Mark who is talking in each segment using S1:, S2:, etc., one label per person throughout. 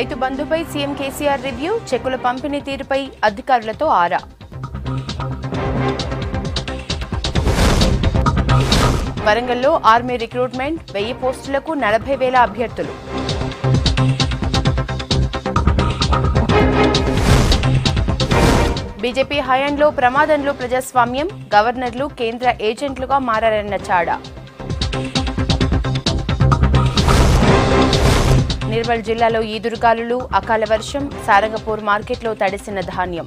S1: రైతు బంధుపై CM KCR review చెక్కుల పంపిణీ తీరుపై అధికారులతో ఆరా. వరంగల్లో ఆర్మీ రిక్రూట్మెంట్ వెయ్యి పోస్టులకు నలభై వేల అభ్యర్థులు. బీజేపీ హయాంలో ప్రమాదంలో ప్రజాస్వామ్యం గవర్నర్లు కేంద్ర ఏజెంట్లుగా మారారన్న చాడా. నిర్మల్ జిల్లాలో ఈదురుగాలులు అకాల వర్షం సారంగపూర్ మార్కెట్లో తడిసిన ధాన్యం.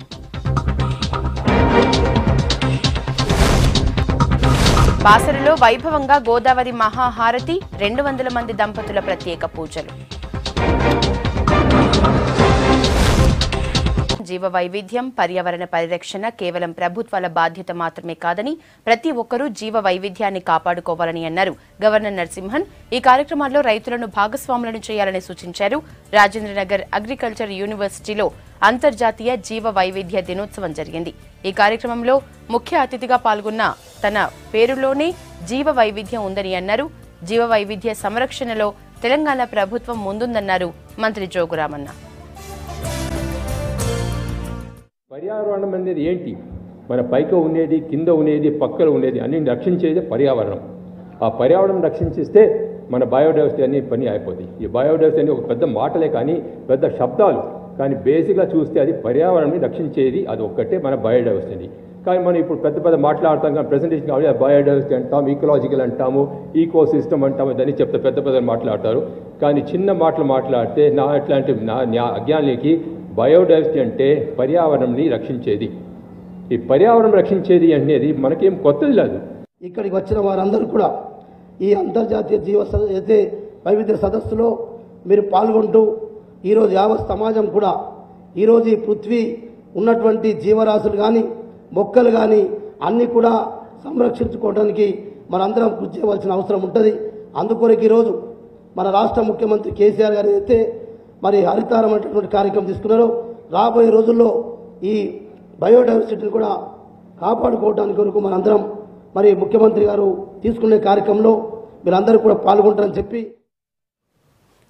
S1: బాసరలో వైభవంగా గోదావరి మహాహారతి రెండు వందల మంది దంపతుల ప్రత్యేక పూజలు. జీవ వైవిధ్యం పర్యావరణ పరిరక్షణ కేవలం ప్రభుత్వాల బాధ్యత మాత్రమే కాదని ప్రతి ఒక్కరూ జీవ వైవిధ్యాన్ని కాపాడుకోవాలని అన్నారు గవర్నర్ నరసింహన్. ఈ కార్యక్రమాల్లో రైతులను భాగస్వాములను చేయాలని సూచించారు. రాజేంద్రనగర్ అగ్రికల్చర్ యూనివర్సిటీలో అంతర్జాతీయ జీవ వైవిధ్య దినోత్సవం జరిగింది. ఈ కార్యక్రమంలో ముఖ్య అతిథిగా పాల్గొన్న తన పేరులోనే జీవ వైవిధ్యం ఉందని అన్నారు. జీవ వైవిధ్య సంరక్షణలో తెలంగాణ ప్రభుత్వం ముందుందన్నారు మంత్రి జోగురామన్న.
S2: పర్యావరణం అనేది ఏంటి? మన పైక ఉండేది కింద ఉండేది పక్కన ఉండేది అన్ని రక్షించేది పర్యావరణం. ఆ పర్యావరణం రక్షించిస్తే మన బయోడైవర్సిటీ అన్ని పని అయిపోతుంది ఈ బయోడైవర్సిటీ అనేది ఒక పెద్ద మాటలే కానీ పెద్ద శబ్దాలు కానీ బేసిక్గా చూస్తే అది పర్యావరణాన్ని రక్షించేది అది ఒక్కటే మన బయోడైవర్సిటీ కానీ మనం ఇప్పుడు పెద్ద పెద్ద మాట్లాడతాం కానీ ప్రజెంటేషన్ కాబట్టి బయోడైవర్సిటీ అంటాము ఈకలాజికల్ అంటాము ఈకో సిస్టమ్ అంటాము ఇదని చెప్తే పెద్ద పెద్ద మాట్లాడతారు. కానీ చిన్న మాటలు మాట్లాడితే నా ఇట్లాంటి నా అజ్ఞానికి బయోడైవర్సిటీ అంటే పర్యావరణంని రక్షించేది. ఈ పర్యావరణం రక్షించేది అనేది మనకేం కొత్తది లేదు
S3: ఇక్కడికి వచ్చిన వారందరూ కూడా ఈ అంతర్జాతీయ జీవ అయితే వైవిధ్య సదస్సులో మీరు పాల్గొంటూ ఈరోజు యావత్ సమాజం కూడా ఈరోజు ఈ పృథ్వీ ఉన్నటువంటి జీవరాశులు కానీ మొక్కలు కానీ అన్నీ కూడా సంరక్షించుకోవడానికి మనందరం కృషి చేయవలసిన అవసరం ఉంటుంది. అందుకొరకు ఈరోజు మన రాష్ట్ర ముఖ్యమంత్రి కేసీఆర్ గారు అయితే మరి హరితారం అనేటువంటి కార్యక్రమం తీసుకున్నారు రాబోయే రోజుల్లో ఈ బయోడైవర్సిటీని కూడా కాపాడుకోవడానికి కొరకు మనందరం మరి ముఖ్యమంత్రి గారు తీసుకునే కార్యక్రమంలో మీరందరూ కూడా పాల్గొంటారని చెప్పి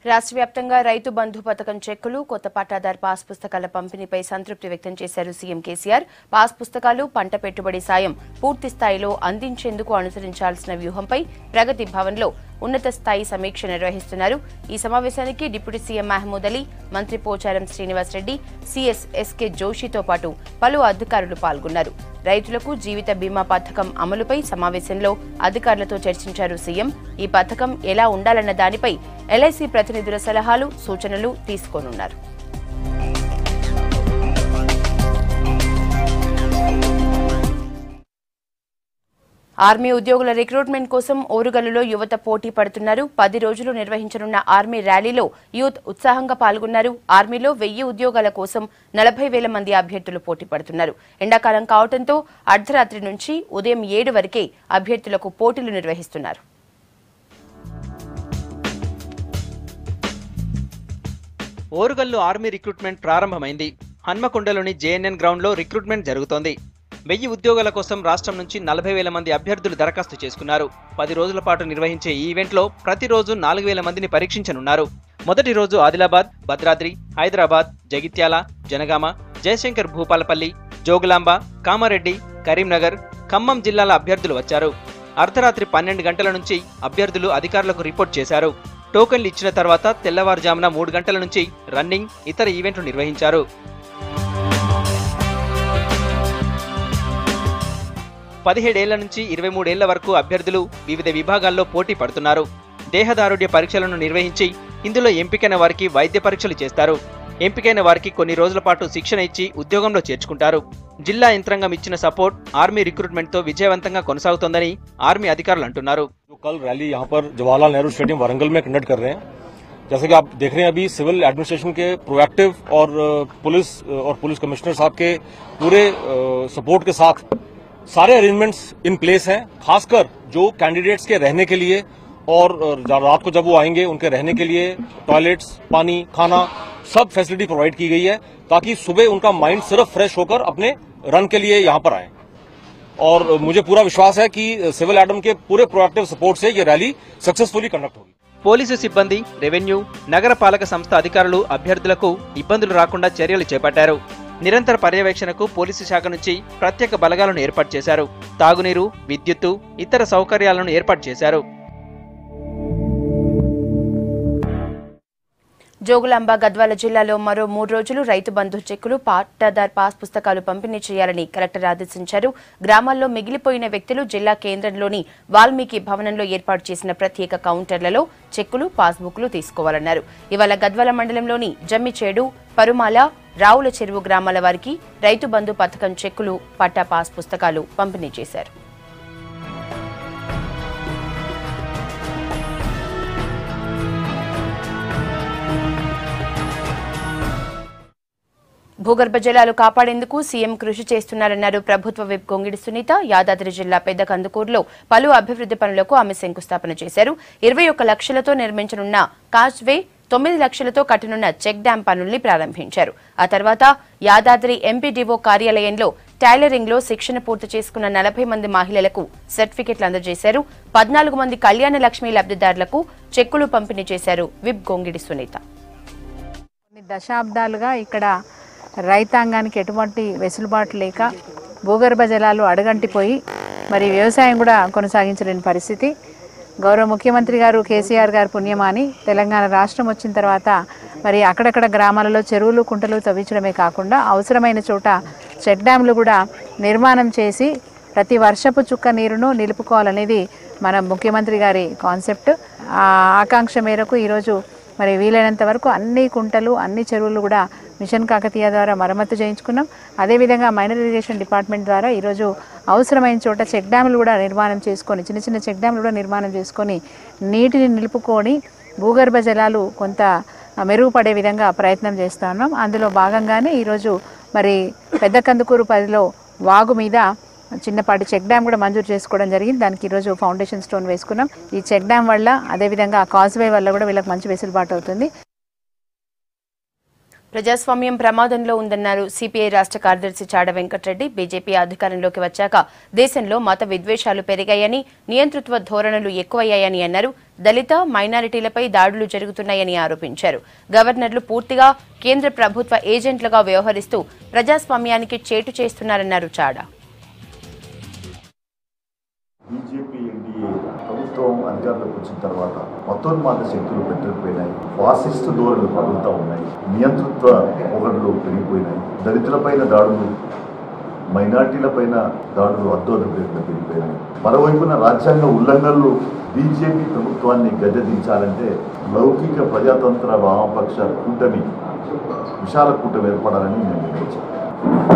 S1: రాష్ట్ర వ్యాప్తంగా రైతు బంధు పథకం చెక్కులు కొత్త పట్టాదారు పాస్ పుస్తకాల పంపిణీపై సంతృప్తి వ్యక్తం చేశారు సీఎం కేసీఆర్. పాస్ పుస్తకాలు పంట పెట్టుబడి సాయం పూర్తి స్థాయిలో అందించేందుకు అనుసరించాల్సిన వ్యూహంపై ప్రగతి భవన్లో ఉన్నత స్థాయి సమీక్ష నిర్వహిస్తున్నారు. ఈ సమావేశానికి డిప్యూటీ సీఎం మహమూద్ అలీ మంత్రి పోచారం శ్రీనివాస్ రెడ్డి సీఎస్ ఎస్కే జోషితో పాటు పలు అధికారులు పాల్గొన్నారు. రైతులకు జీవిత బీమా పథకం అమలుపై సమావేశంలో అధికారులతో చర్చించారు సీఎం. ఈ పథకం ఎలా ఉండాలన్న దానిపై ఎల్ఐసి ప్రతినిధుల సలహాలు సూచనలు తీసుకోనున్నారు. ఆర్మీ ఉద్యోగుల రిక్రూట్మెంట్ కోసం ఓరుగల్లులో యువత పోటీ పడుతున్నారు. పది రోజులు నిర్వహించనున్న ఆర్మీ ర్యాలీలో యూత్ ఉత్సాహంగా పాల్గొన్నారు. ఆర్మీలో వెయ్యి ఉద్యోగాల కోసం నలభై వేల మంది అభ్యర్థులు పోటీ పడుతున్నారు. ఎండాకాలం కావడంతో అర్ధరాత్రి నుంచి ఉదయం ఏడు వరకే అభ్యర్థులకు పోటీలు నిర్వహిస్తున్నారు.
S4: ఓరుగల్లు ఆర్మీ రిక్రూట్మెంట్ ప్రారంభమైంది. హన్మకొండలోని జేఎన్ఎన్ గ్రౌండ్లో రిక్రూట్మెంట్ జరుగుతోంది. వెయ్యి ఉద్యోగాల కోసం రాష్ట్రం నుంచి నలభై వేల మంది అభ్యర్థులు దరఖాస్తు చేసుకున్నారు. పది రోజుల పాటు నిర్వహించే ఈ ఈవెంట్లో ప్రతిరోజు నాలుగు వేల మందిని పరీక్షించనున్నారు. మొదటి రోజు ఆదిలాబాద్ భద్రాద్రి హైదరాబాద్ జగిత్యాల జనగామ జయశంకర్ భూపాలపల్లి జోగులాంబ కామారెడ్డి కరీంనగర్ ఖమ్మం జిల్లాల అభ్యర్థులు వచ్చారు. అర్ధరాత్రి పన్నెండు గంటల నుంచి అభ్యర్థులు అధికారులకు రిపోర్ట్ చేశారు. టోకన్లు ఇచ్చిన తర్వాత తెల్లవారుజామున మూడు గంటల నుంచి రన్నింగ్ ఇతర ఈవెంట్లు నిర్వహించారు. పదిహేడేళ్ల నుంచి ఇరవై మూడేళ్ల వరకు అభ్యర్థులు వివిధ విభాగాల్లో పోటీ పడుతున్నారు దేహదారుఢ్య పరీక్షలను నిర్వహించి ఇందులో ఎంపికైన వారికి వైద్య పరీక్షలు చేస్తారు ఎంపికైన వారికి కొన్ని రోజుల పాటు శిక్షణ ఇచ్చి ఉద్యోగంలో చేర్చుకుంటారు జిల్లా యంత్రాంగం ఇచ్చిన సపోర్ట్ ఆర్మీ రిక్రూట్మెంట్తో విజయవంతంగా కొనసాగుతోందని ఆర్మీ అధికారులు అంటున్నారు
S5: जो कल रैली यहाँ पर जवाहरलाल नेहरू स्टेडियम वारंगल में कंडक्ट कर रहे हैं जैसे कि आप देख रहे हैं अभी सिविल एडमिनिस्ट्रेशन के प्रोएक्टिव और अ, पुलिस अ, और पुलिस कमिश्नर साहब के पूरे सपोर्ट के साथ सारे अरेंजमेंट्स इन प्लेस हैं खासकर जो कैंडिडेट्स के रहने के लिए और अ, रात को जब वो आएंगे उनके रहने के लिए टॉयलेट्स पानी खाना सब फैसिलिटी प्रोवाइड की गई है ताकि सुबह उनका माइंड सिर्फ फ्रेश होकर अपने रन के लिए यहाँ पर आए और मुझे पूरा विश्वास है कि सिविल एडम के पूरे प्रोएक्टिव सपोर्ट से ये रैली सक्सेसफुली कंडक्ट होगी
S4: పోలీసు సిబ్బంది రెవెన్యూ నగరపాలక సంస్థ అధికారులు అభ్యర్థులకు ఇబ్బందులు రాకుండా చర్యలు చేపట్టారు నిరంతర పర్యవేక్షణకు పోలీసు శాఖ నుంచి ప్రత్యేక బలగాలను ఏర్పాటు చేశారు. తాగునీరు విద్యుత్తు ఇతర సౌకర్యాలను ఏర్పాటు చేశారు.
S1: జోగులాంబ గద్వాల జిల్లాలో మరో మూడు రోజులు రైతు బంధు చెక్కులు పాటాదార్ పాస్ పుస్తకాలు పంపిణీ చేయాలని కలెక్టర్ ఆదేశించారు. గ్రామాల్లో మిగిలిపోయిన వ్యక్తులు జిల్లా కేంద్రంలోని వాల్మీకి భవనంలో ఏర్పాటు చేసిన ప్రత్యేక కౌంటర్లలో చెక్కులు పాస్బుక్లు తీసుకోవాలన్నారు. ఇవాళ గద్వాల మండలంలోని జమ్మిచేడు పరుమాల రావుల చెరువు గ్రామాల వారికి రైతు బంధు పథకం చెక్కులు పట్టా పాస్ పుస్తకాలు పంపిణీ చేశారు. భూగర్భ జలాలు కాపాడేందుకు సీఎం కృషి చేస్తున్నారన్నారు ప్రభుత్వ విప్ గొంగిడి సునీత. యాదాద్రి జిల్లా పెద్ద కందుకూరులో పలు అభివృద్ధి పనులకు ఆమె శంకుస్థాపన చేశారు. ఇరవై ఒక్క లక్షలతో నిర్మించనున్న కాజ్వే తొమ్మిది లక్షలతో కట్టనున్న చెక్ డ్యాం పనుల్ని ప్రారంభించారు. ఆ తర్వాత యాదాద్రి ఎంపీడీఓ కార్యాలయంలో టైలరింగ్లో శిక్షణ పూర్తి చేసుకున్న నలభై మంది మహిళలకు సర్టిఫికెట్లు అందజేశారు. పద్నాలుగు మంది కళ్యాణ లక్ష్మి లబ్ధిదారులకు చెక్కులు పంపిణీ చేశారు విప్ గొంగిడి సునీత.
S6: దశాబ్దాలుగా ఇక్కడ రైతాంగానికి ఎటువంటి వెసులుబాటు లేక భూగర్భ జలాలు అడుగంటిపోయి మరి వ్యవసాయం కూడా కొనసాగించలేని పరిస్థితి. గౌరవ ముఖ్యమంత్రి గారు కేసీఆర్ గారు పుణ్యమాని. తెలంగాణ రాష్ట్రం వచ్చిన తర్వాత మరి అక్కడక్కడ గ్రామాలలో చెరువులు కుంటలు తవ్వించడమే కాకుండా అవసరమైన చోట చెక్ డ్యామ్లు కూడా నిర్మాణం చేసి ప్రతి వర్షపు చుక్క నీరును నిలుపుకోవాలనేది మన ముఖ్యమంత్రి గారి కాన్సెప్ట్. ఆకాంక్ష మేరకు ఈరోజు మరి వీలైనంత వరకు అన్ని కుంటలు అన్ని చెరువులు కూడా మిషన్ కాకతీయ ద్వారా మరమ్మతు చేయించుకున్నాం. అదేవిధంగా మైనర్ ఇరిగేషన్ డిపార్ట్మెంట్ ద్వారా ఈరోజు అవసరమైన చోట చెక్ డ్యాములు కూడా నిర్మాణం చేసుకొని చిన్న చిన్న చెక్ డ్యాములు కూడా నిర్మాణం చేసుకొని నీటిని నిలుపుకొని భూగర్భ జలాలు కొంత మెరుగుపడే విధంగా ప్రయత్నం చేస్తున్నాం అందులో భాగంగానే ఈరోజు మరి పెద్ద కందుకూరు పరిధిలో వాగు మీద చిన్నపాటి చెక్ డ్యామ్ కూడా మంజూరు చేసుకోవడం జరిగింది. దానికి ఈరోజు ఫౌండేషన్ స్టోన్ వేసుకున్నాం. ఈ చెక్ డ్యామ్ వల్ల అదేవిధంగా కాజ్వే వల్ల కూడా వీళ్ళకి మంచి వెసులుబాటు అవుతుంది.
S1: ప్రజాస్వామ్యం ప్రమాదంలో ఉందన్నారు సిపిఐ రాష్ట్ర కార్యదర్శి చాడ వెంకటరెడ్డి. బీజేపీ అధికారంలోకి వచ్చాక దేశంలో మత విద్వేషాలు పెరిగాయని నియంతృత్వ ధోరణులు ఎక్కువయ్యాయని అన్నారు. దళిత మైనారిటీలపై దాడులు జరుగుతున్నాయని ఆరోపించారు. గవర్నర్లు పూర్తిగా కేంద్ర ప్రభుత్వ ఏజెంట్లుగా వ్యవహరిస్తూ ప్రజాస్వామ్యానికి చేటు చేస్తున్నారన్నారు చాడా.
S7: బీజేపీ ఎన్డీఏ ప్రభుత్వం అధికారంలోకి వచ్చిన తర్వాత మతోన్మాద శక్తులు పెట్టకపోయినాయి ఫాసిస్ట్ ధోరణులు పగులుతూ ఉన్నాయి. నియంతృత్వ ఒకళ్ళు పెరిగిపోయినాయి. దళితులపైన దాడులు మైనార్టీలపైన దాడులు అద్దోదం పెరిగిపోయినాయి. మరోవైపున రాజ్యాంగ ఉల్లంఘనలు బీజేపీ ప్రభుత్వాన్ని గద్దెదించాలంటే లౌకిక ప్రజాతంత్ర వామపక్ష కూటమి విశాల కూటమి ఏర్పడాలని నేను నిర్ణయించాను.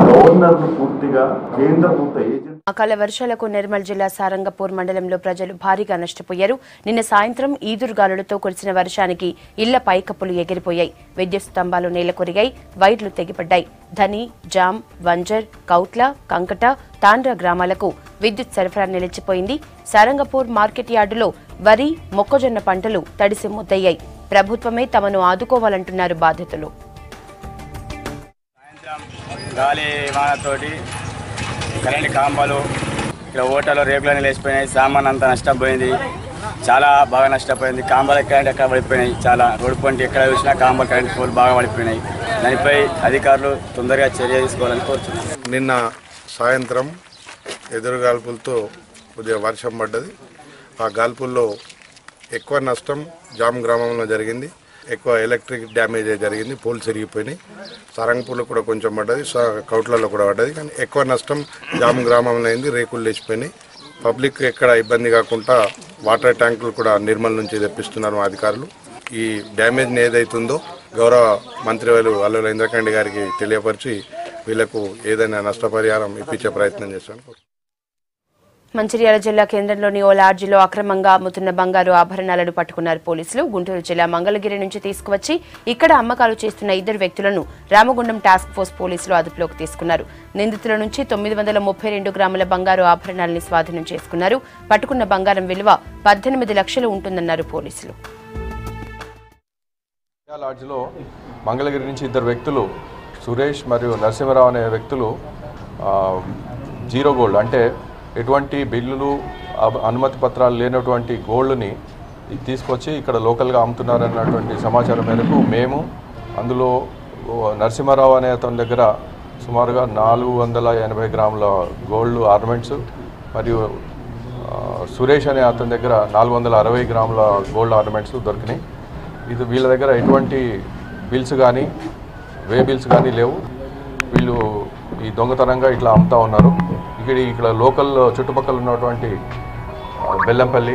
S7: గవర్నర్లు పూర్తిగా కేంద్ర ప్రభుత్వ ఏజెంట్
S1: అకాల వర్షాలకు నిర్మల్ జిల్లా సారంగపూర్ మండలంలో ప్రజలు భారీగా నష్టపోయారు. నిన్న సాయంత్రం ఈదురుగాలులతో కురిసిన వర్షానికి ఇళ్ళ పైకప్పులు ఎగిరిపోయాయి. విద్యుత్ స్తంభాలు నేలకొరిగాయి. వైర్లు తెగిపడ్డాయి. ధని జామ్ వంజర్ కౌట్ల కంకట తాండ్ర గ్రామాలకు విద్యుత్ సరఫరా నిలిచిపోయింది. సారంగపూర్ మార్కెట్ యార్డులో వరి మొక్కజొన్న పంటలు తడిసి ముద్దయ్యాయి. ప్రభుత్వమే తమను ఆదుకోవాలంటున్నారు బాధితులు.
S8: గాలి వానతోటి కరెంట్ కాంబాలు ఇక్కడ ఓటలో రేకులన్నీ లేచిపోయినాయి సామాన్ అంతా నష్టపోయింది. చాలా బాగా నష్టపోయింది. కాంబాల కరెంట్ ఎక్కడ పడిపోయినాయి? చాలా రోడ్డు పంట ఎక్కడ చూసినా కాంబాల కరెంట్ పోల్ బాగా పడిపోయినాయి. దానిపై అధికారులు తొందరగా చర్య తీసుకోవాలని కోరుతున్నాను
S9: నిన్న సాయంత్రం ఎదురు గాల్పులతో కొద్దిగా వర్షం పడ్డది. ఆ గాల్పుల్లో ఎక్కువ నష్టం జామ్ గ్రామంలో జరిగింది. ఎక్కువ ఎలక్ట్రిక్ డ్యామేజ్ జరిగింది పోల్స్ విరిగిపోయినాయి. సరంగపూర్లో కూడా కొంచెం పడ్డది స- కౌట్లలో కూడా పడ్డది. కానీ ఎక్కువ నష్టం జాము గ్రామంలో అయింది రేకులు లేచిపోయినాయి. పబ్లిక్ ఎక్కడ ఇబ్బంది కాకుండా వాటర్ ట్యాంకులు కూడా నిర్మల్ నుంచి తెప్పిస్తున్నారు మా అధికారులు. ఈ డ్యామేజ్ని ఏదైతుందో గౌరవ మంత్రి వారు అల్లుల ఇంద్రకండి గారికి తెలియపరిచి వీళ్ళకు ఏదైనా నష్టపరిహారం ఇప్పించే ప్రయత్నం చేస్తాను.
S1: మంచిర్యాల జిల్లా కేంద్రంలోని ఓ లాడ్జిలో అక్రమంగా అమ్ముతున్న బంగారు ఆభరణాలను పట్టుకున్నారు పోలీసులు. గుంటూరు జిల్లా మంగళగిరి నుంచి తీసుకువచ్చి ఇక్కడ అమ్మకాలు చేస్తున్న ఇద్దరు వ్యక్తులను రామగుండం టాస్క్ ఫోర్స్ పోలీసులు అదుపులోకి తీసుకున్నారు. నిందితుల నుంచి తొమ్మిది వందల ముప్పై రెండు గ్రాముల బంగారు ఆభరణాలని స్వాధీనం చేసుకున్నారు. పట్టుకున్న బంగారం విలువ పద్దెనిమిది లక్షలు ఉంటుందన్నారు పోలీసులు.
S10: మంగళగిరి నుంచి ఇద్దరు వ్యక్తులు సురేష్ మరియు నరసింహరావు అనే వ్యక్తులు జీరో గోల్డ్ అంటే ఎటువంటి బిల్లులు అనుమతి పత్రాలు లేనటువంటి గోల్డ్ని తీసుకొచ్చి ఇక్కడ లోకల్గా అమ్ముతున్నారన్నటువంటి సమాచారం మేరకు మేము అందులో నరసింహారావు అనే అతని దగ్గర సుమారుగా నాలుగు వందల ఎనభై గ్రాముల గోల్డ్ ఆర్నమెంట్స్ మరియు సురేష్ అనే అతని దగ్గర నాలుగు వందల అరవై గ్రాముల గోల్డ్ ఆర్నమెంట్స్ దొరికినాయి. ఇది వీళ్ళ దగ్గర ఎటువంటి బిల్స్ కానీ వే బిల్స్ కానీ లేవు. వీళ్ళు ఈ దొంగతనంగా ఇట్లా అమ్ముతా ఉన్నారు. ఇక్కడ ఇక్కడ లోకల్ చుట్టుపక్కల ఉన్నటువంటి బెల్లంపల్లి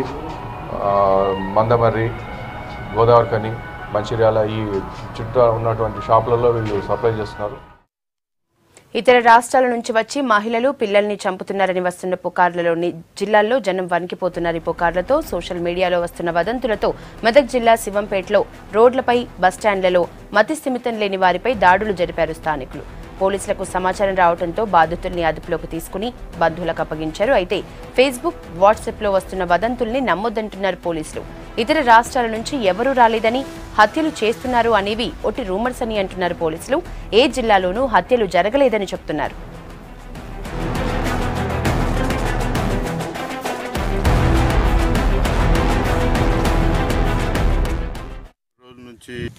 S10: ఆ, మందమర్రి గోదావరికని మంచిర్యాల ఈ చుట్టూ ఉన్నటువంటి షాపులలో వీళ్ళు సప్లై చేస్తున్నారు.
S1: ఇతర రాష్ట్రాల నుంచి వచ్చి మహిళలు పిల్లల్ని చంపుతున్నారని వస్తున్న పుకార్లలోని జిల్లాల్లో జనం వణికిపోతున్నారు ఈ పుకార్లతో. సోషల్ మీడియాలో వస్తున్న వదంతులతో మెదక్ జిల్లా శివంపేటలో రోడ్లపై బస్టాండ్లలో మతి స్థిమితం లేని వారిపై దాడులు జరిపారు స్థానికులు. పోలీసులకు సమాచారం రావడంతో బాధితుల్ని అదుపులోకి తీసుకుని బంధువులకు అప్పగించారు. అయితే ఫేస్బుక్ వాట్సాప్లో వస్తున్న వదంతుల్ని నమ్మొద్దంటున్నారు పోలీసులు. ఇతర రాష్ట్రాల నుంచి ఎవరూ రాలేదని హత్యలు చేస్తున్నారు అనేవి ఒట్టి రూమర్స్ అని అంటున్నారు పోలీసులు. ఏ జిల్లాలోనూ హత్యలు జరగలేదని చెప్తున్నారు.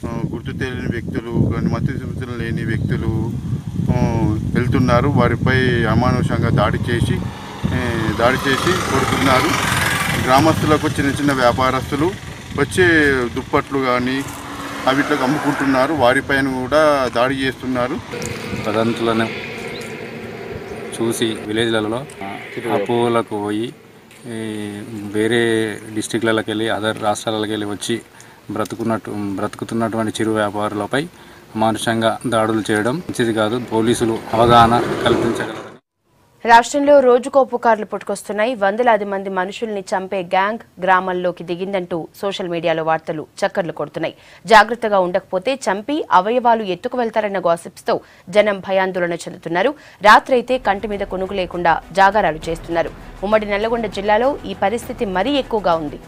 S11: ఆ, గుర్తు తెలియని వ్యక్తులు కానీ మతి స్థిమితం లేని వ్యక్తులు వెళ్తున్నారు. వారిపై అమానుషంగా దాడి చేసి దాడి చేసి కొడుతున్నారు. గ్రామస్తులకు చిన్న చిన్న వ్యాపారస్తులు వచ్చే దుప్పట్లు కానీ అవిట్లకు అమ్ముకుంటున్నారు. వారిపైన కూడా దాడి చేస్తున్నారు.
S12: వదంతులను చూసి విలేజ్లలో అప్పులకు పోయి వేరే డిస్టిక్లకి వెళ్ళి అదర్ రాష్ట్రాలకు వెళ్ళి వచ్చి బ్రతుకున్నట్టు బ్రతుకుతున్నటువంటి చిరు వ్యాపారులపై అమానుషంగా దాడులు చేయడం మంచిది కాదు. పోలీసులు అవగాహన కల్పించగలరు
S1: రాష్ట్రంలో రోజుకో పుకార్లు పుట్టుకొస్తున్నాయి. వందలాది మంది మనుషుల్ని చంపే గ్యాంగ్ గ్రామాల్లోకి దిగిందంటూ సోషల్ మీడియాలో వార్తలు చక్కర్లు కొడుతున్నాయి. జాగ్రత్తగా ఉండకపోతే చంపి అవయవాలు ఎత్తుకు వెళ్తారన్న గాసిప్స్తో జనం భయాందోళన చెందుతున్నారు. రాత్రైతే కంటి మీద కొనుగు లేకుండా జాగారాలు చేస్తున్నారు. ఉమ్మడి నల్లగొండ జిల్లాలో ఈ పరిస్థితి మరీ ఎక్కువగా ఉంది.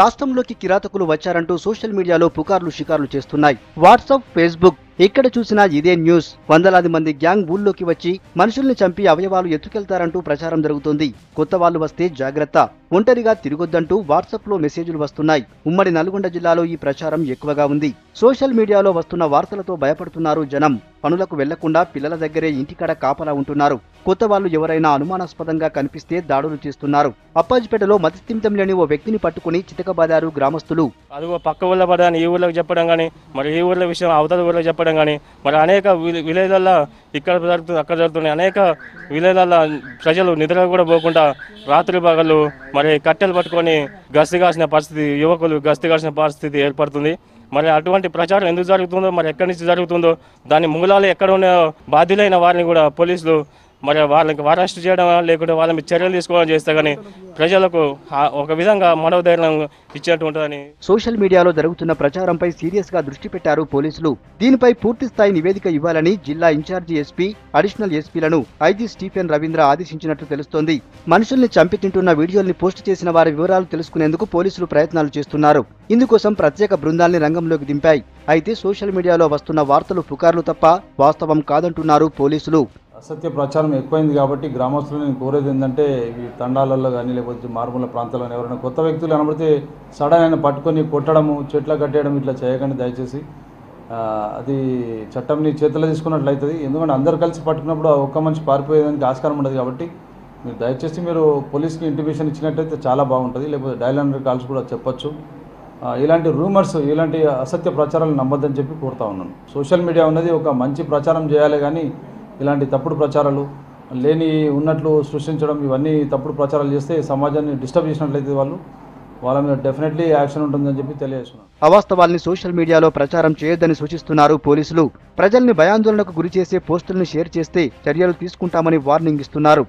S13: రాష్ట్రంలోకి కిరాతకులు వచ్చారంటూ సోషల్ మీడియాలో పుకార్లు షికార్లు చేస్తున్నాయి. వాట్సాప్ ఫేస్బుక్ ఎక్కడ చూసినా ఇదే న్యూస్. వందలాది మంది గ్యాంగ్ ఊళ్ళోకి వచ్చి మనుషుల్ని చంపి అవయవాలు ఎత్తుకెళ్తారంటూ ప్రచారం జరుగుతోంది. కొత్త వాళ్ళు వస్తే జాగ్రత్త. ఒంటరిగా తిరగొద్దంటూ వాట్సాప్లో మెసేజ్లు వస్తున్నాయి. ఉమ్మడి నల్గొండ జిల్లాలో ఈ ప్రచారం ఎక్కువగా ఉంది. సోషల్ మీడియాలో వస్తున్న వార్తలతో భయపడుతున్నారు జనం. పనులకు వెళ్ళకుండా పిల్లల దగ్గరే ఇంటికాడ కాపలా ఉంటున్నారు. కొత్త వాళ్ళు ఎవరైనా అనుమానాస్పదంగా కనిపిస్తే దాడులు చేస్తున్నారు. అప్పాజిపేటలో మతిస్థిమితం లేని ఓ వ్యక్తిని పట్టుకుని చితకబాదారు గ్రామస్తులు.
S14: అదిగో పక్క ఊళ్ళో పడని ఈ ఊళ్ళోకి చెప్పడం కానీ మరి ఈ ఊళ్ళో విషయం అవతల ఊళ్ళో చెప్పడం కానీ మరి అనేక విలే- విలేజ్లల్లో ఇక్కడ జరుగుతుంది అక్కడ జరుగుతున్నాయి అనేక విలేజ్లల్లో ప్రజలు నిద్ర కూడా పోకుండా రాత్రి పగళ్ళు మరి కట్టెలు పట్టుకొని గస్తీ కాసిన పరిస్థితి యువకులు గస్తీ కాసిన పరిస్థితి ఏర్పడుతుంది. మరి అటువంటి ప్రచారం ఎందుకు జరుగుతుందో మరి ఎక్కడి నుంచి జరుగుతుందో దాని మూలాలు ఎక్కడ ఉన్నాయో బాధ్యులైన వారిని కూడా పోలీసులు మరి వాళ్ళకి అరెస్ట్ చేయడం లేకుంటే వాళ్ళ మీద చర్యలు తీసుకోవడం చేస్తే కానీ ప్రజలకు ఒక విధంగా మనోధైర్యం ఇచ్చినట్టు ఉంటుందని
S13: సోషల్ మీడియాలో జరుగుతున్న ప్రచారంపై సీరియస్గా దృష్టి పెట్టారు పోలీసులు. దీనిపై పూర్తి స్థాయి నివేదిక ఇవ్వాలని జిల్లా ఇన్ఛార్జి ఎస్పీ అడిషనల్ ఎస్పీలను ఐజీ స్టీఫెన్ రవీంద్ర ఆదేశించినట్లు తెలుస్తోంది. మనుషుల్ని చంపి తింటున్న వీడియోల్ని పోస్ట్ చేసిన వారి వివరాలు తెలుసుకునేందుకు పోలీసులు ప్రయత్నాలు చేస్తున్నారు. ఇందుకోసం ప్రత్యేక బృందాల్ని రంగంలోకి దింపాయి. అయితే సోషల్ మీడియాలో వస్తున్న వార్తలు పుకార్లు తప్ప వాస్తవం కాదంటున్నారు పోలీసులు.
S15: అసత్య ప్రచారం ఎక్కువైంది కాబట్టి గ్రామస్తులు నేను కోరేది ఏంటంటే ఈ తండాలలో కానీ లేకపోతే మారుమూల ప్రాంతాల్లో ఎవరైనా కొత్త వ్యక్తులు కనబడితే సడన్ అయినా పట్టుకొని కొట్టడము చెట్ల కట్టేయడం ఇట్లా చేయకండి దయచేసి. అది చట్టంని చేతిలో తీసుకున్నట్లు అవుతుంది. ఎందుకంటే అందరు కలిసి పట్టుకున్నప్పుడు ఒక్క మనిషి పారిపోయేదానికి ఆస్కారం ఉండదు కాబట్టి మీరు దయచేసి మీరు పోలీస్కి ఇంటిమేషన్ ఇచ్చినట్టయితే చాలా బాగుంటుంది. లేకపోతే డైల్ హండ్రెడ్ కాల్స్ కూడా చెప్పొచ్చు. ఇలాంటి రూమర్స్ ఇలాంటి అసత్య ప్రచారాలు నమ్మద్దని చెప్పి కోరుతా ఉన్నాను. సోషల్ మీడియా ఉన్నది ఒక మంచి ప్రచారం చేయాలి కానీ ఇలాంటి తప్పుడు ప్రచారాలు లేని ఉన్నట్లు సృష్టించడం ఇవన్నీ తప్పుడు ప్రచారాలు చేస్తే సమాజాన్ని డిస్టర్బ్ చేసినట్లయితే వాళ్ళు వాళ్ళ మీద డెఫినెట్లీ యాక్షన్ ఉంటుందని చెప్పి తెలియజేస్తున్నారు
S13: అవాస్తవాల్ని సోషల్ మీడియాలో ప్రచారం చేయొద్దని సూచిస్తున్నారు పోలీసులు. ప్రజల్ని భయాందోళనకు గురి చేసే పోస్టులను షేర్ చేస్తే చర్యలు తీసుకుంటామని వార్నింగ్ ఇస్తున్నారు.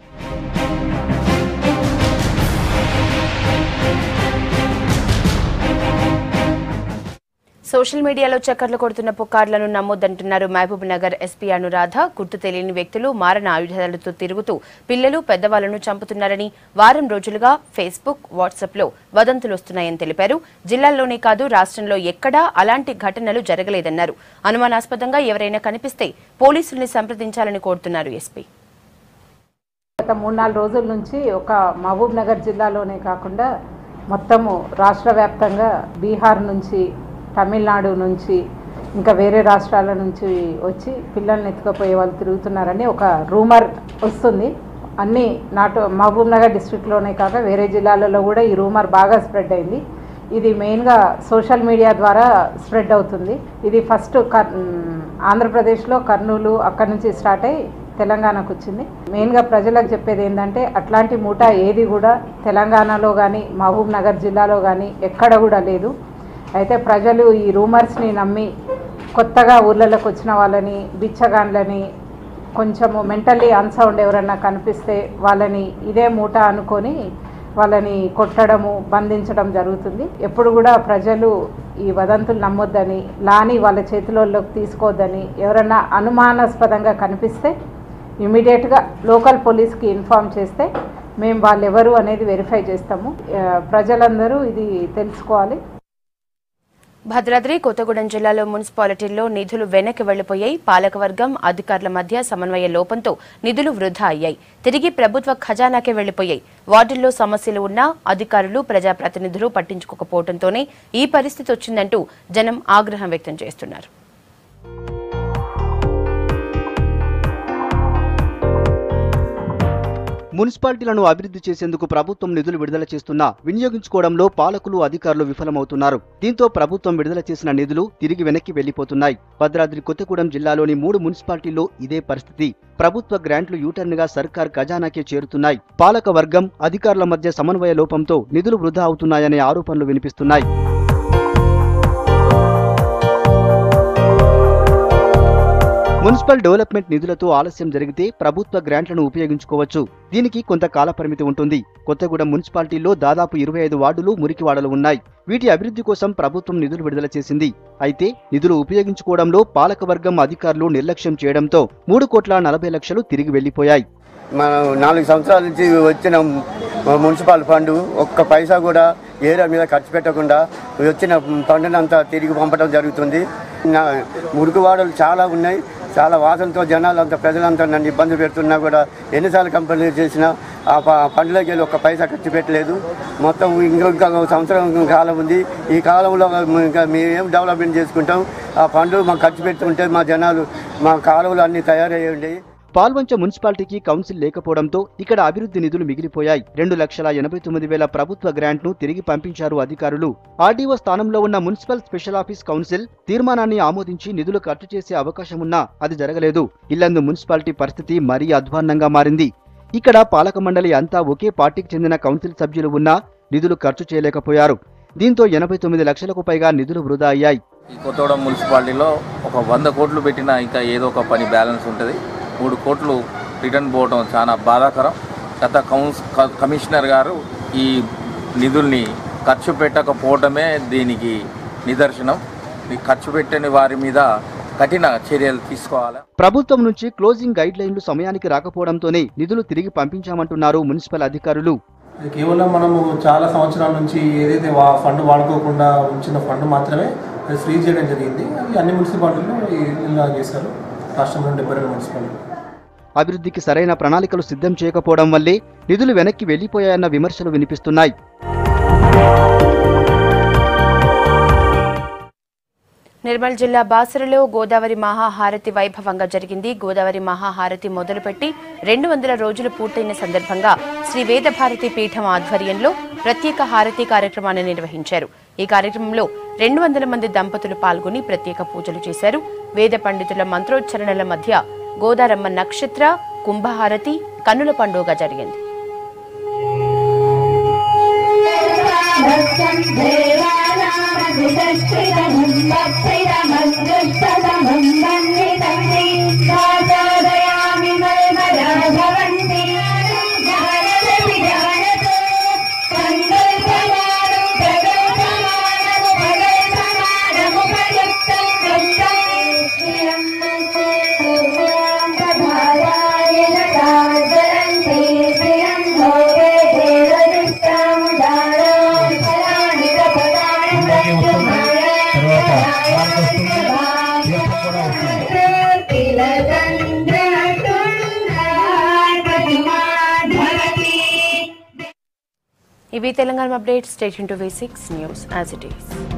S1: సోషల్ మీడియాలో చక్కర్లు కొడుతున్న పుకార్లను నమ్మొద్దంటున్నారు మహబూబ్ నగర్ ఎస్పీ అనురాధ. గుర్తు తెలియని వ్యక్తులు మారణ ఆయుధాలతో తిరుగుతూ పిల్లలు పెద్దవాళ్ళను చంపుతున్నారని వారం రోజులుగా ఫేస్బుక్ వాట్సాప్లో వదంతులు వస్తున్నాయని తెలిపారు. జిల్లాల్లోనే కాదు రాష్ట్రంలో ఎక్కడా అలాంటి ఘటనలు జరగలేదన్నారు. అనుమానాస్పదంగా ఎవరైనా కనిపిస్తే పోలీసుల్ని సంప్రదించాలని కోరుతున్నారు ఎస్పీ.
S16: గత మూడు నాలుగు రోజుల నుంచి ఒక మహబూబ్ నగర్ జిల్లాలోనే కాకుండా మొత్తము రాష్ట్ర వ్యాప్తంగా బీహార్ నుంచి తమిళనాడు నుంచి ఇంకా వేరే రాష్ట్రాల నుంచి వచ్చి పిల్లల్ని ఎత్తుకుపోయే వాళ్ళు తిరుగుతున్నారని ఒక రూమర్ వస్తుంది. అన్ని నాటు మహబూబ్ నగర్ డిస్ట్రిక్ట్లోనే కాక వేరే జిల్లాలలో కూడా ఈ రూమర్ బాగా స్ప్రెడ్ అయింది. ఇది మెయిన్గా సోషల్ మీడియా ద్వారా స్ప్రెడ్ అవుతుంది. ఇది ఫస్ట్ కర్ ఆంధ్రప్రదేశ్లో కర్నూలు అక్కడి నుంచి స్టార్ట్ అయ్యి తెలంగాణకు వచ్చింది. మెయిన్గా ప్రజలకు చెప్పేది ఏంటంటే అట్లాంటి మూట ఏది కూడా తెలంగాణలో కానీ మహబూబ్ నగర్ జిల్లాలో కానీ ఎక్కడ కూడా లేదు. అయితే ప్రజలు ఈ రూమర్స్ని నమ్మి కొత్తగా ఊర్లలోకి వచ్చిన వాళ్ళని బిచ్చగాండ్లని కొంచెము మెంటల్లీ అన్సౌండ్ ఎవరన్నా కనిపిస్తే వాళ్ళని ఇదే మూట అనుకొని వాళ్ళని కొట్టడము బంధించడం జరుగుతుంది. ఎప్పుడు కూడా ప్రజలు ఈ వదంతులు నమ్మొద్దని లాని వాళ్ళ చేతిలోకి తీసుకోవద్దని ఎవరన్నా అనుమానాస్పదంగా కనిపిస్తే ఇమీడియట్గా లోకల్ పోలీస్కి ఇన్ఫామ్ చేస్తే మేము వాళ్ళు ఎవరు అనేది వెరిఫై చేస్తాము. ప్రజలందరూ ఇది తెలుసుకోవాలి.
S1: భద్రాద్రి కొత్తగూడెం జిల్లాలో మున్సిపాలిటీల్లో నిధులు వెనక్కి వెళ్ళిపోయాయి పాలకవర్గం అధికారుల మధ్య సమన్వయ లోపంతో నిధులు వృధా అయ్యాయి. తిరిగి ప్రభుత్వ ఖజానాకే వెళ్ళిపోయాయి వార్డుల్లో సమస్యలు ఉన్నా అధికారులు ప్రజాప్రతినిధులు పట్టించుకోకపోవడంతోనే ఈ పరిస్థితి వచ్చిందంటూ జనం ఆగ్రహం వ్యక్తం చేస్తున్నారు.
S13: మున్సిపాలిటీలను అభివృద్ధి చేసేందుకు ప్రభుత్వం నిధులు విడుదల చేస్తున్నా వినియోగించుకోవడంలో పాలకులు అధికారులు విఫలమవుతున్నారు. దీంతో ప్రభుత్వం విడుదల చేసిన నిధులు తిరిగి వెనక్కి వెళ్ళిపోతున్నాయి భద్రాద్రి కొత్తగూడెం జిల్లాలోని మూడు మున్సిపాలిటీల్లో ఇదే పరిస్థితి. ప్రభుత్వ గ్రాంట్లు యూటర్న్గా సర్కార్ ఖజానాకే చేరుతున్నాయి. పాలక వర్గం అధికారుల మధ్య సమన్వయ లోపంతో నిధులు వృధా అవుతున్నాయనే ఆరోపణలు వినిపిస్తున్నాయి. మున్సిపల్ డెవలప్మెంట్ నిధులతో ఆలస్యం జరిగితే ప్రభుత్వ గ్రాంట్లను ఉపయోగించుకోవచ్చు. దీనికి కొంత కాల పరిమితి ఉంటుంది. కొత్తగూడెం మున్సిపాలిటీలో దాదాపు ఇరవై ఐదు వార్డులు మురికివాడలు ఉన్నాయి. వీటి అభివృద్ధి కోసం ప్రభుత్వం నిధులు విడుదల చేసింది. అయితే నిధులు ఉపయోగించుకోవడంలో పాలకవర్గం అధికారులు నిర్లక్ష్యం చేయడంతో మూడు కోట్ల నలభై లక్షలు తిరిగి వెళ్ళిపోయాయి
S17: మనం నాలుగు సంవత్సరాల నుంచి వచ్చిన మున్సిపల్ ఫండ్ ఒక్క పైసా కూడా ఏరియా మీద ఖర్చు పెట్టకుండా వచ్చిన ఫండ్నంతా తిరిగి పంపడం జరుగుతుంది. మురుగువాడలు చాలా ఉన్నాయి. చాలా వాసనతో జనాలు అంతా ప్రజలంతా నన్ను ఇబ్బంది పెడుతున్నా కూడా ఎన్నిసార్లు కంపెనీలు చేసినా ఆ పండ్లకి వెళ్ళి ఒక్క పైసా ఖర్చు పెట్టలేదు. మొత్తం ఇంకొక సంవత్సరం కాలం ఉంది. ఈ కాలంలో ఇంకా మేమేం డెవలప్మెంట్ చేసుకుంటాం. ఆ పండ్లు మాకు ఖర్చు పెడుతుంటే మా జనాలు మా కాలువలు అన్నీ తయారయ్యండి
S13: పాల్వంచ మున్సిపాలిటీకి కౌన్సిల్ లేకపోవడంతో ఇక్కడ అభివృద్ధి నిధులు మిగిలిపోయాయి. రెండు లక్షల ఎనభై తొమ్మిది వేల ప్రభుత్వ గ్రాంట్ను తిరిగి పంపించారు అధికారులు. ఆర్డీఓ స్థానంలో ఉన్న మున్సిపల్ స్పెషల్ ఆఫీస్ కౌన్సిల్ తీర్మానాన్ని ఆమోదించి నిధులు ఖర్చు చేసే అవకాశమున్నా అది జరగలేదు. ఇల్లందు మున్సిపాలిటీ పరిస్థితి మరీ అధ్వాన్నంగా మారింది. ఇక్కడ పాలక మండలి అంతా ఒకే పార్టీకి చెందిన కౌన్సిల్ సభ్యులు ఉన్నా నిధులు ఖర్చు చేయలేకపోయారు. దీంతో ఎనభై తొమ్మిది లక్షలకు పైగా నిధులు వృధా అయ్యాయి.
S18: కొత్తగూడెం మున్సిపాలిటీలో ఒక వంద కోట్లు పెట్టినా ఇంకా ఏదో ఒక పని బ్యాలెన్స్ ఉంటుంది. మూడు కోట్లు రిటర్న్ పోవడం చాలా బాధాకరం. గత కౌన్స్ కమిషనర్ గారు ఈ నిధుల్ని ఖర్చు పెట్టకపోవడమే దీనికి నిదర్శనం. ఈ ఖర్చు పెట్టని వారి మీద కఠిన చర్యలు తీసుకోవాలి.
S13: ప్రభుత్వం నుంచి క్లోజింగ్ గైడ్ లైన్లు సమయానికి రాకపోవడంతోనే నిధులు తిరిగి పంపించామంటున్నారు మున్సిపల్ అధికారులు.
S19: కేవలం మనము చాలా సంవత్సరాల నుంచి ఏదైతే ఫండ్ వాడుకోకుండా ఉంచిన ఫండ్ మాత్రమే అది ఫ్రీజ్ చేయడం జరిగింది. అది అన్ని మున్సిపాలిటీలు ఇలా చేశారు. రాష్ట్రంలో డెబ్బై రెండు మున్సిపాలిటీ
S13: అభివృద్ధికి సరైన ప్రణాళికలు సిద్ధం చేయకపోవడం వల్లే నిధులు వెనక్కి వెళ్ళిపోయాయన్న విమర్శలు వినిపిస్తున్నాయి.
S1: నిర్మల్ జిల్లా బాసరలో గోదావరి మహాహారతి వైభవంగా జరిగింది. గోదావరి మహాహారతి మొదలుపెట్టి రెండు వందల రోజులు పూర్తయిన సందర్భంగా శ్రీ వేదభారతి పీఠం ఆధ్వర్యంలో ప్రత్యేక హారతి కార్యక్రమాన్ని నిర్వహించారు. ఈ కార్యక్రమంలో రెండు వందల మంది దంపతులు పాల్గొని ప్రత్యేక పూజలు చేశారు. వేద పండితుల మంత్రోచ్చరణల మధ్య గోదారమ్మ నక్షత్ర కుంభహారతి కన్నుల పండుగ జరిగింది
S20: భగవంతి
S1: ఇవి Telangana updates station to V six news as it is